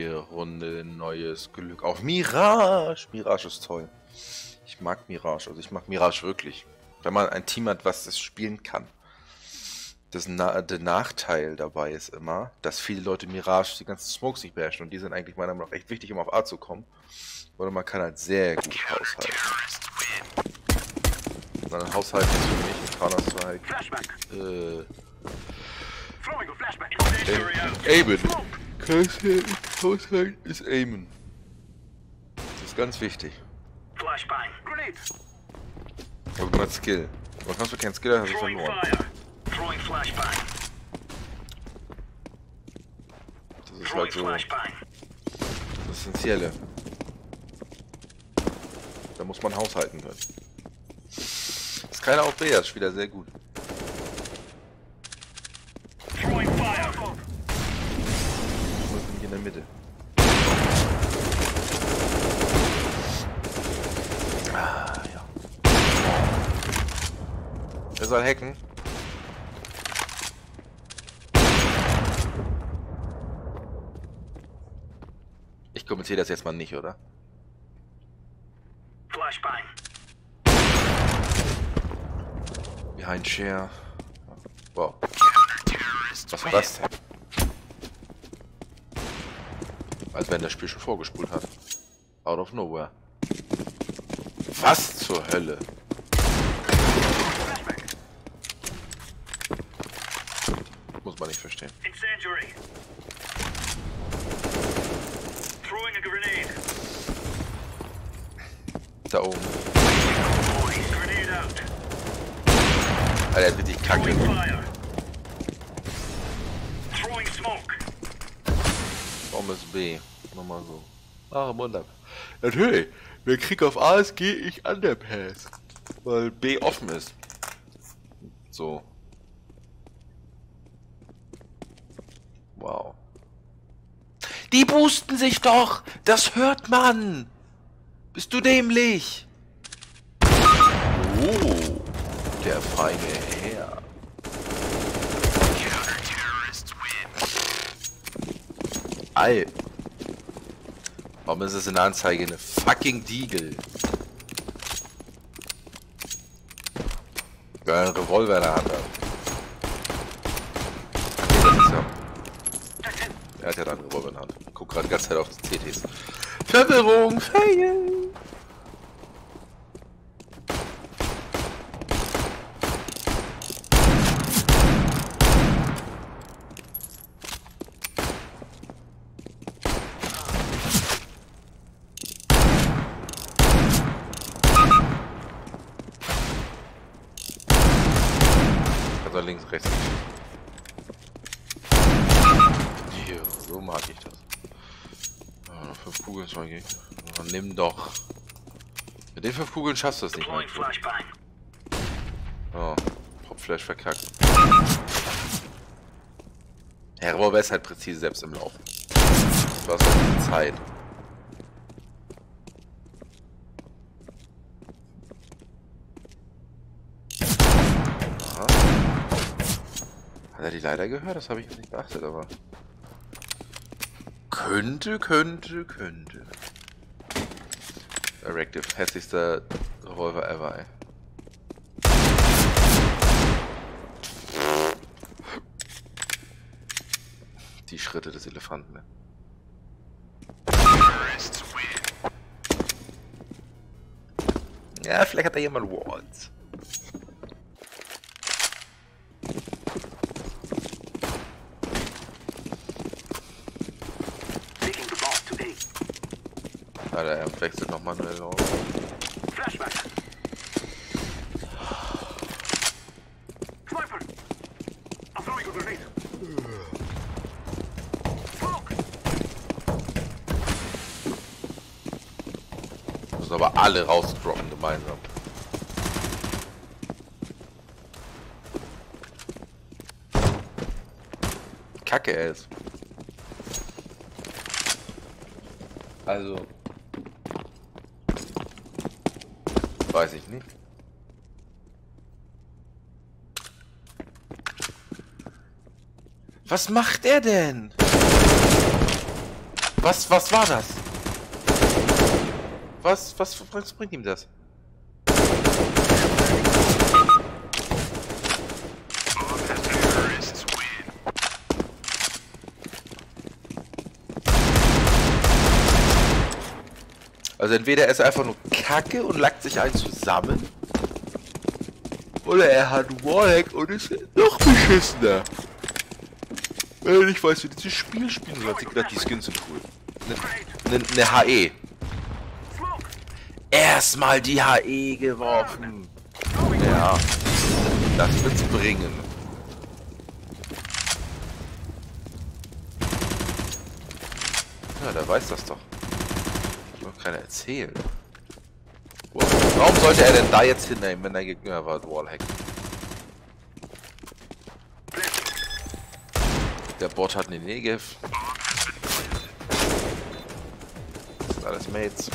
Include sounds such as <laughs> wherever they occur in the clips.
Neue Runde, neues Glück. Auf Mirage! Mirage ist toll. Ich mag Mirage, also ich mag Mirage wirklich. Wenn man ein Team hat, was das spielen kann. Das Na der Nachteil dabei ist immer, dass viele Leute Mirage die ganzen Smokes nicht beherrschen und die sind eigentlich meiner Meinung nach echt wichtig, um auf A zu kommen. Oder man kann halt sehr gut haushalten. Und dann haushalten ist für mich in Counter-Strike. Äh. Aimen. Haushalten ist Aimen. Das ist ganz wichtig. Aber man hat Skill. Aber kannst du keinen Skill, hast du verloren. Das ist halt so das Essentielle. Da muss man haushalten können. Das ist keiner auf B, das ist wieder sehr gut. Ich bin in der Mitte. Ah, ja. Er soll hacken. Ich kommentiere das jetzt mal nicht, oder? Flashbang. Behind Share. Wow. Was war das denn? Als wenn das Spiel schon vorgespult hat. Out of nowhere. Was zur Hölle? Muss man nicht verstehen. Incendiary. Throwing a grenade. Da oben. Alter, ist richtig kacke. Warum ist B? Nochmal so. Ah, wunderbar. Natürlich, wenn Krieg auf A ist, gehe ich an der Pass. Weil B offen ist. So. Wow. Die boosten sich doch! Das hört man! Bist du dämlich? Oh, der feine Herr. Ei. Warum ist es in der Anzeige eine fucking Diegel? Geil, ein Revolver in der Hand. Er hat ja dann einen Revolver in der Hand. Guck gerade die ganze Zeit auf die CTs. Verwirrung, fail! Also links, rechts. Hier, so mag ich das. Ja, fünf Kugeln, zwei Gegner. Nimm doch. Mit den fünf Kugeln schaffst du es nicht. Oh, Popflash verkackt. Herr Revolver ist halt präzise selbst im Lauf. Du hast halt Zeit. Hat er die leider gehört? Das habe ich nicht beachtet, aber... Könnte, könnte, könnte. Erective, hässlichster Revolver ever, ey. Die Schritte des Elefanten, ne? Ja, vielleicht hat er jemand Walls. Noch manuell auf. Flashback. Sniper. I'm throwing a grenade. Müssen aber alle rausdroppen gemeinsam. Kacke er ist. Also. Weiß ich nicht. Was macht er denn? Was, was war das? Was, was, was bringt ihm das? Also entweder er ist einfach nur kacke und lackt sich einen zusammen. Oder er hat Wallhack und ist noch beschissener. Wenn er nicht weiß, wie dieses Spiel spielen soll, gedacht, die Skins sind cool. Ne, ne, ne HE. Erstmal die HE geworfen. Ja, das wird's bringen. Ja, der weiß das doch. Will keiner erzählen. Warum sollte er denn da jetzt hinnehmen, wenn er Gegner war, Wallhack? Der Bot hat eine Negev. Das sind alles Mates.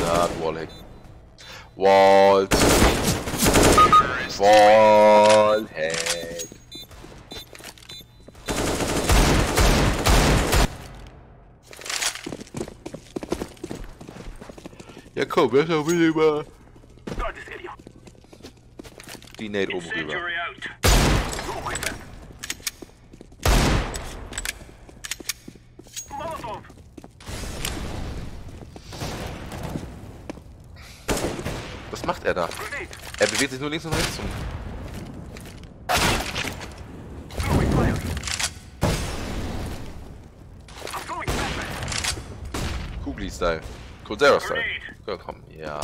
Ja, Wallhack. Walt. Wallhack. Ja komm, wer will über die Nate oben rüber. Was macht er da? Er bewegt sich nur links und rechts. Und Kugli-Style. Cordero-Style. Ja, komm, ja.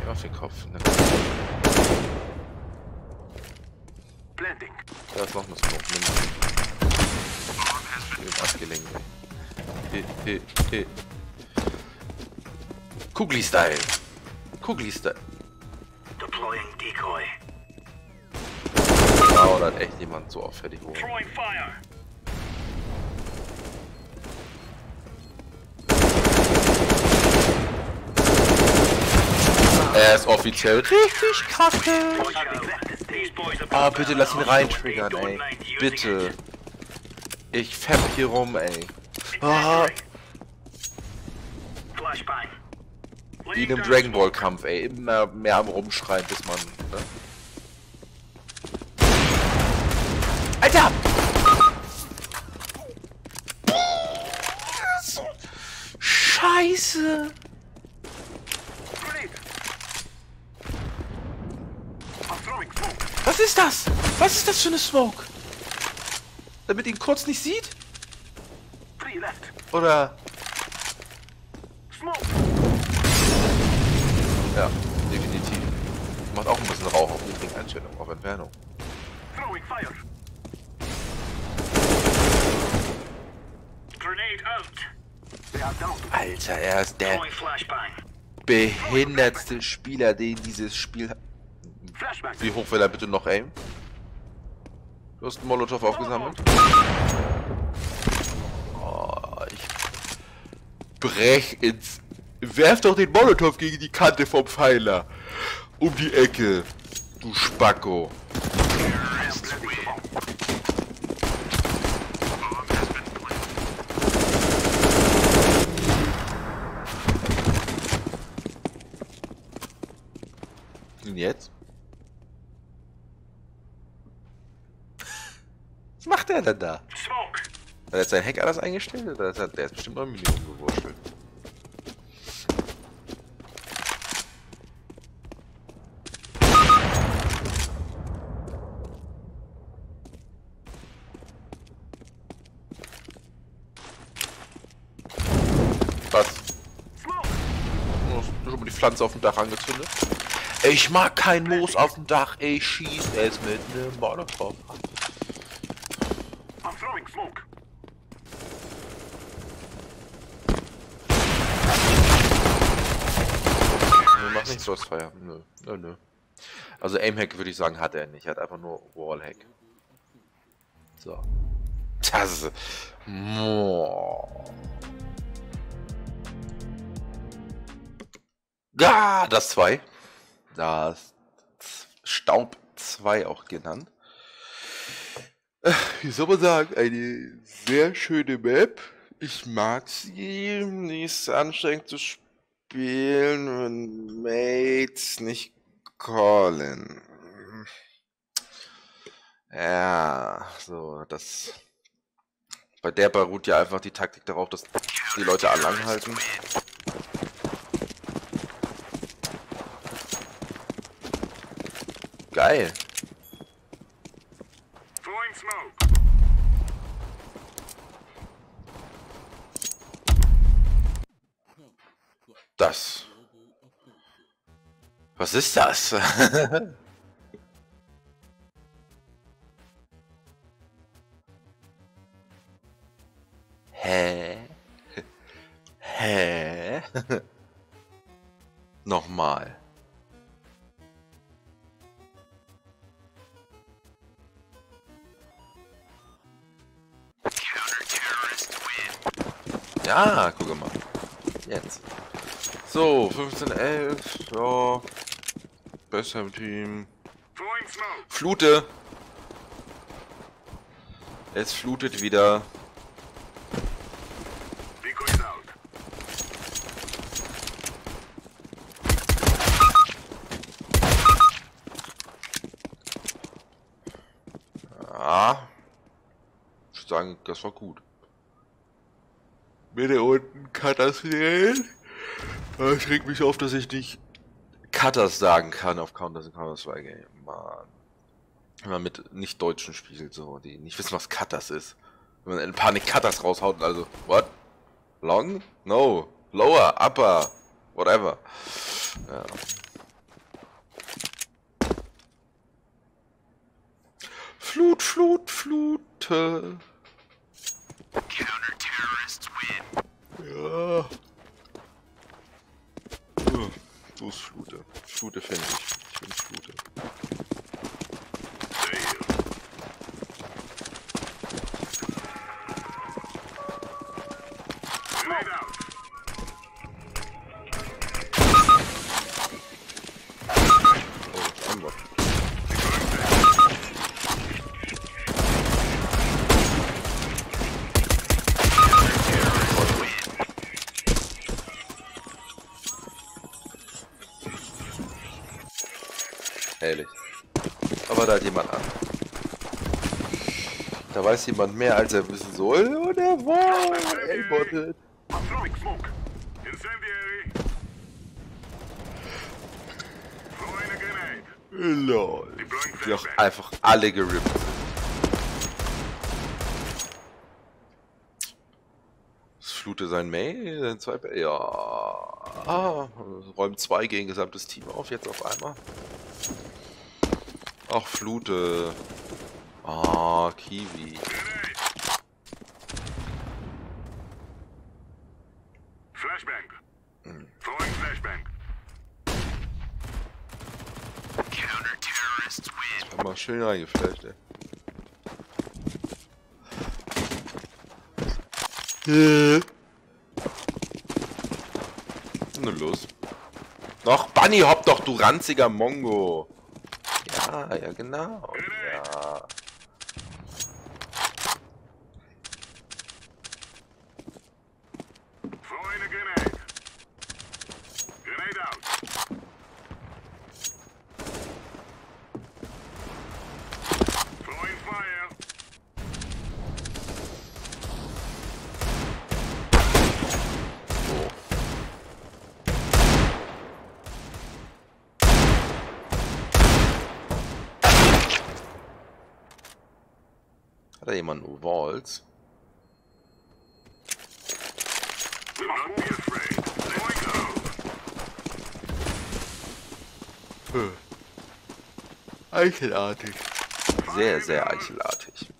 Immer auf den Kopf, ne? Da ist noch eine Smoke, nimm. Mit abgelenkt, ey. He, he, he. Kugli-Style. Kugli-Style. Deploying decoy. Da hat echt jemand so auffällig wo. Throwing fire. Er ist offiziell richtig kacke. Ah, bitte lass ihn rein triggern, ey. Bitte. Ich fepp hier rum, ey. Ah, wie in einem Dragon Ball Kampf, ey. Immer mehr am Rumschreien, bis man. Ne? Alter! Scheiße! Grenade. I'm throwing smoke. Was ist das? Was ist das für eine Smoke? Damit ihn kurz nicht sieht? Oder. Ja, definitiv. Macht auch ein bisschen Rauch auf niedrigen Einstellungen, auf Entfernung. Alter, er ist der behindertste Spieler, den dieses Spiel hat. Wie hoch will er bitte noch aim? Du hast einen Molotow aufgesammelt? Oh, ich brech ins... Werf doch den Molotow gegen die Kante vom Pfeiler. Um die Ecke. Du Spacko. Und jetzt? Was macht er denn da? Hat er jetzt sein Heck alles eingestellt? Oder ist er, der ist bestimmt noch ein Minimum gewurschtelt. Was? Smoke. Nur schon mal die Pflanze auf dem Dach angezündet? Ich mag kein Moos auf dem Dach, ich schieß es mit nem Molotow ab. I'm throwing smoke. Feier. Nö, nö, nö. Also Aimhack würde ich sagen, hat er nicht. Er hat einfach nur Wallhack. So. Das. Moah. Ah, das zwei. Das Staub 2 auch genannt. Äh, Wie soll man sagen, eine sehr schöne Map. Ich mag sie, die ist anstrengend zu spielen, wenn Mates nicht callen. Ja, so, das. Bei der beruht ja einfach die Taktik darauf, dass die Leute lang halten. Geil. Throwing smoke. Das. Was ist das? <laughs> Hä? Hä? <laughs> Nochmal. Ja, guck mal. Jetzt. So, 15, 11, ja. Besser im Team. Flute. Es flutet wieder. Ja. Ich würde sagen, das war gut. Bitte unten wählen. Ich reg mich auf, dass ich nicht Cutters sagen kann auf Counter Counter Strike. Mann. Wenn man mit Nicht-Deutschen spielt, so, die nicht wissen, was Cutters ist. Wenn man in Panik Cutters raushaut, also, what? Long? No. Lower, upper, whatever. Ja. Flut, Flut, Flute. Ja. Du ist Flute. Flute finde ich. Ich bin Flute. Hat jemand an. Da weiß jemand mehr, als er wissen soll. Und er war aimbotted. Lol. Die auch einfach alle gerippt. Das Flute sein May, sein zwei Ja. Ah, räumt zwei gegen gesamtes Team auf, jetzt auf einmal. Ach, Flute. Ah, Kiwi. Flashbang. Throwing flashbang. Hab mal schön reingeflasht, ey. Nur los. Noch, Bunny Hop doch, du ranziger Mongo. Ja, ja, genau. Ja. Throwing a grenade. Grenade out. Throwing fire. So. Hat da jemand Walls? Out. Eichelartig. Sehr, sehr eichelartig.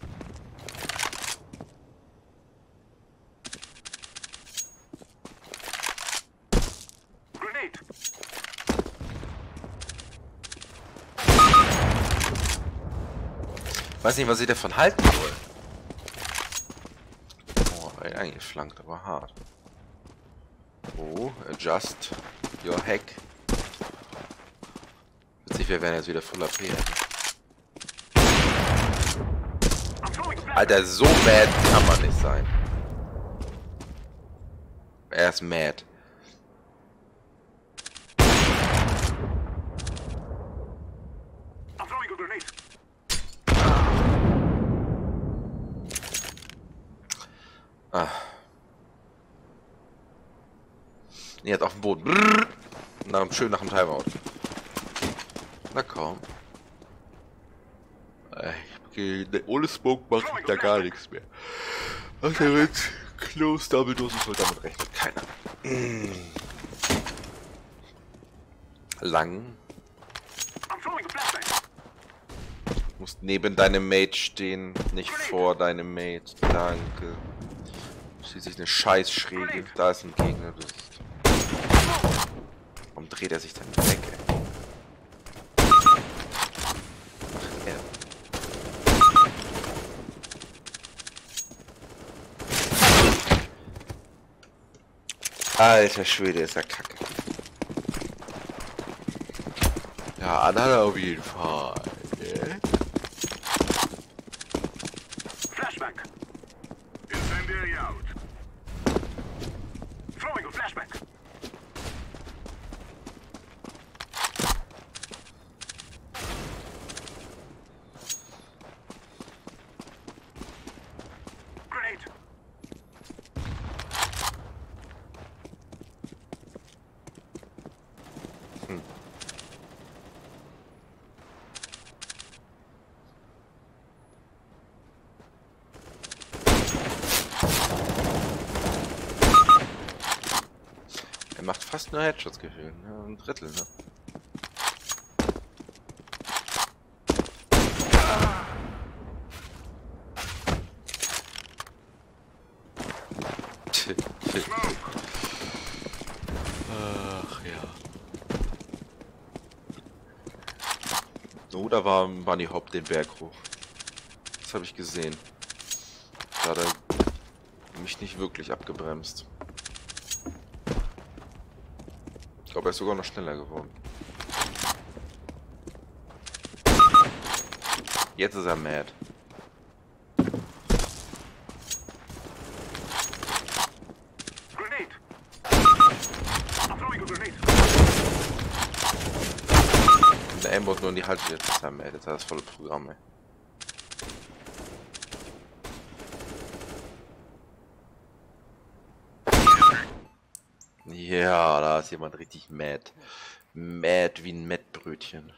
Weiß nicht, was ich davon halten soll. Oh, ey, eingeflankt, aber hart. Oh, adjust your hack. Nicht, wir wären jetzt wieder voll AP. Alter, so mad kann man nicht sein. Er ist mad. I'm throwing a grenade. Jetzt auf dem Boden. Brrr. Nach, schön nach dem Timeout. Na komm. Okay, ne, ohne Smoke mache ich da gar nichts mehr. Ach, der wird Close Double Dosis soll damit rechnet keiner. Mm. Lang. Flashbang. Musst neben deinem Mate stehen, nicht vor deinem Mate. Danke. Schließlich eine Scheißschräge. Da ist ein Gegner. Warum dreht er sich dann weg, ey? Er. Alter Schwede, ist er kacke. Ja, Anna auf jeden Fall. ne? Flashbang. Incendiary out. Throwing a flashbang. Grenade. Er macht fast nur Headshots gefühlt. Ne? Ein Drittel, ne? Ach ja. Oh, da war Bunny Hop den Berg hoch. Das habe ich gesehen. Da hat er mich nicht wirklich abgebremst. Ich glaube, er ist sogar noch schneller geworden. Jetzt ist er mad. Der Aimbot nur in die Halte, jetzt ist er mad. Jetzt hat er das volle Programm, ey. Ja, da ist jemand richtig mad. Mad wie ein Mettbrötchen.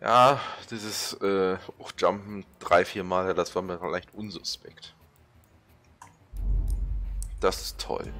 Ja, dieses äh, Hochjumpen drei, vier Mal, das war mir vielleicht unsuspekt. Das ist toll.